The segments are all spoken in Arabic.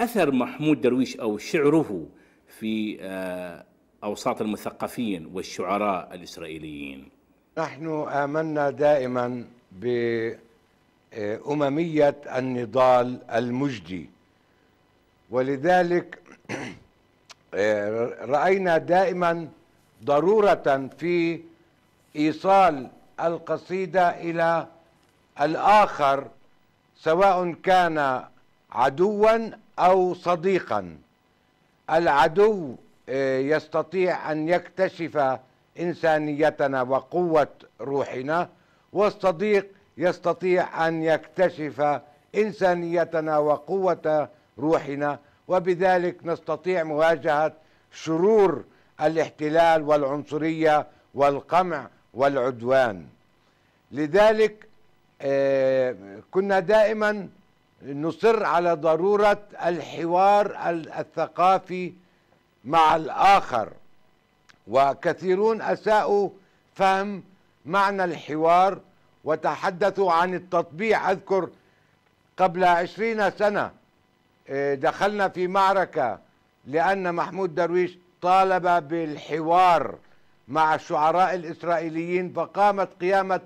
أثر محمود درويش أو شعره في آه، أوساط المثقفين والشعراء الإسرائيليين. نحن آمنا دائما بأممية النضال المجدي ولذلك رأينا دائما ضرورة في إيصال القصيدة إلى الآخر سواء كان عدوا أو صديقا. العدو يستطيع أن يكتشف إنسانيتنا وقوة روحنا والصديق يستطيع أن يكتشف إنسانيتنا وقوة روحنا وبذلك نستطيع مواجهة شرور الاحتلال والعنصرية والقمع والعدوان. لذلك كنا دائما نصر على ضرورة الحوار الثقافي مع الآخر. وكثيرون أساءوا فهم معنى الحوار وتحدثوا عن التطبيع. أذكر قبل عشرين سنة دخلنا في معركة لأن محمود درويش طالب بالحوار مع الشعراء الإسرائيليين فقامت قيامة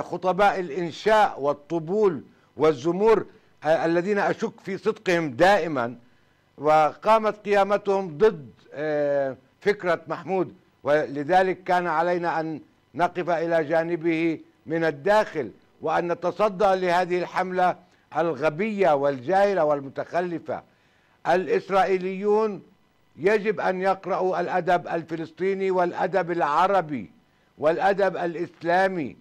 خطباء الإنشاء والطبول والزمور الذين أشك في صدقهم دائما وقامت قيامتهم ضد فكرة محمود. ولذلك كان علينا أن نقف إلى جانبه من الداخل وأن نتصدى لهذه الحملة الغبية والجاهلة والمتخلفة. الإسرائيليون يجب أن يقرأوا الأدب الفلسطيني والأدب العربي والأدب الإسلامي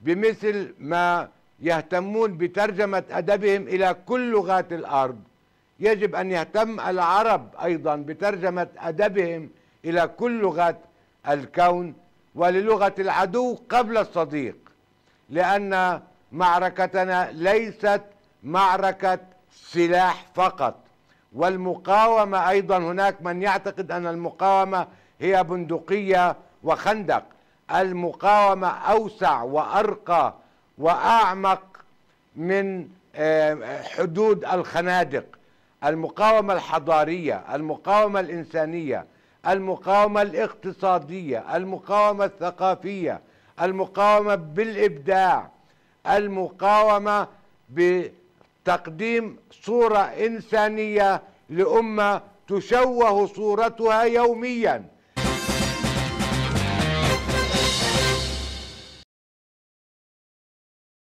بمثل ما يهتمون بترجمة أدبهم إلى كل لغات الأرض. يجب أن يهتم العرب أيضا بترجمة أدبهم إلى كل لغات الكون وللغة العدو قبل الصديق لأن معركتنا ليست معركة سلاح فقط والمقاومة أيضا هناك من يعتقد أن المقاومة هي بندقية وخندق. المقاومة أوسع وأرقى وأعمق من حدود الخنادق. المقاومة الحضارية المقاومة الإنسانية المقاومة الاقتصادية المقاومة الثقافية المقاومة بالإبداع المقاومة بتقديم صورة إنسانية لأمة تشوه صورتها يومياً.